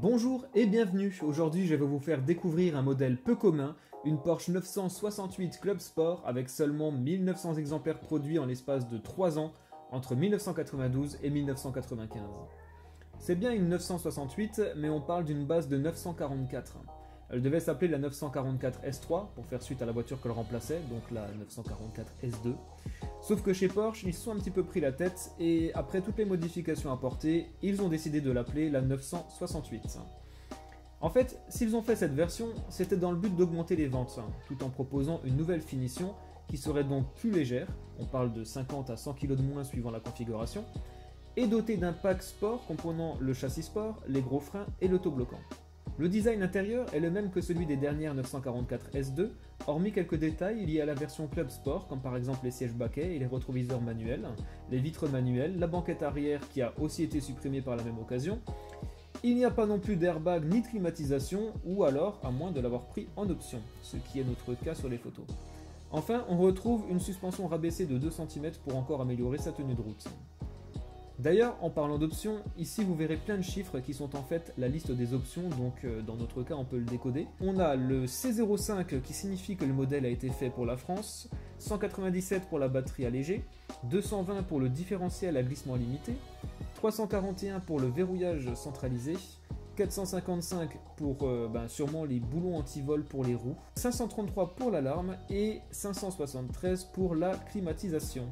Bonjour et bienvenue. Aujourd'hui, je vais vous faire découvrir un modèle peu commun, une Porsche 968 Club Sport avec seulement 1900 exemplaires produits en l'espace de 3 ans entre 1992 et 1995. C'est bien une 968, mais on parle d'une base de 944. Elle devait s'appeler la 944 S3 pour faire suite à la voiture qu'elle remplaçait, donc la 944 S2. Sauf que chez Porsche, ils se sont un petit peu pris la tête et après toutes les modifications apportées, ils ont décidé de l'appeler la 968. En fait, s'ils ont fait cette version, c'était dans le but d'augmenter les ventes, tout en proposant une nouvelle finition qui serait donc plus légère, on parle de 50 à 100 kg de moins suivant la configuration, et dotée d'un pack sport comprenant le châssis sport, les gros freins et l'autobloquant. Le design intérieur est le même que celui des dernières 944 S2, hormis quelques détails liés à la version Club Sport, comme par exemple les sièges baquets et les rétroviseurs manuels, les vitres manuelles, la banquette arrière qui a aussi été supprimée par la même occasion. Il n'y a pas non plus d'airbag ni de climatisation, ou alors à moins de l'avoir pris en option, ce qui est notre cas sur les photos. Enfin, on retrouve une suspension rabaissée de 2 cm pour encore améliorer sa tenue de route. D'ailleurs, en parlant d'options, ici vous verrez plein de chiffres qui sont en fait la liste des options, donc euh, dans notre cas on peut le décoder. On a le C05 qui signifie que le modèle a été fait pour la France, 197 pour la batterie allégée, 220 pour le différentiel à glissement limité, 341 pour le verrouillage centralisé, 455 pour euh, ben, sûrement les boulons anti-vol pour les roues, 533 pour l'alarme et 573 pour la climatisation.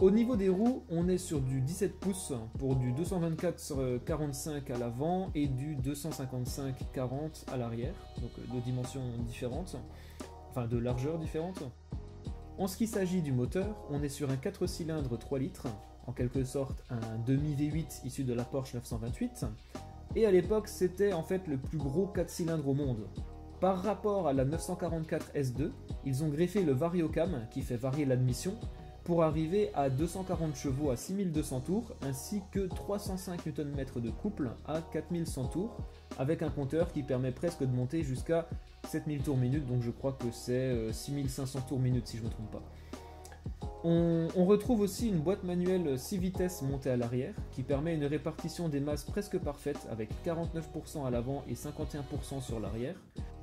Au niveau des roues, on est sur du 17 pouces pour du 224-45 à l'avant et du 255-40 à l'arrière, donc euh, de dimensions différentes, enfin de largeur différente. En ce qui s'agit du moteur, on est sur un 4 cylindres 3 litres, en quelque sorte un demi V8 issu de la Porsche 928, et à l'époque c'était en fait le plus gros 4 cylindres au monde. Par rapport à la 944 S2, ils ont greffé le Variocam qui fait varier l'admission pour arriver à 240 chevaux à 6200 tours ainsi que 305 Nm de couple à 4100 tours avec un compteur qui permet presque de monter jusqu'à 7000 tours minute donc je crois que c'est 6500 euh, tours minute si je ne me trompe pas. On, on, retrouve aussi une boîte manuelle 6 vitesses montée à l'arrière qui permet une répartition des masses presque parfaite avec 49% à l'avant et 51% sur l'arrière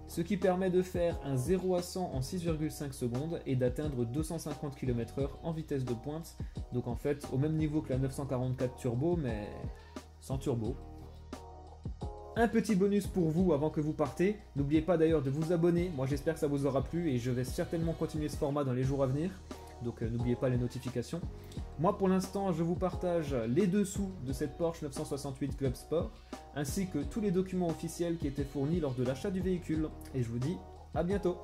ce qui permet de faire un 0 à 100 en 6,5 secondes et d'atteindre 250 km/h en vitesse de pointe, donc en fait au même niveau que la 944 Turbo mais sans turbo. Un petit bonus pour vous avant que vous partez, n'oubliez pas d'ailleurs de vous abonner, moi j'espère que ça vous aura plu et je vais certainement continuer ce format dans les jours à venir. Donc euh, n'oubliez pas les notifications. Moi pour l'instant je vous partage les dessous de cette Porsche 968 Club Sport, ainsi que tous les documents officiels qui étaient fournis lors de l'achat du véhicule, et je vous dis à bientôt